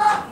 Ah!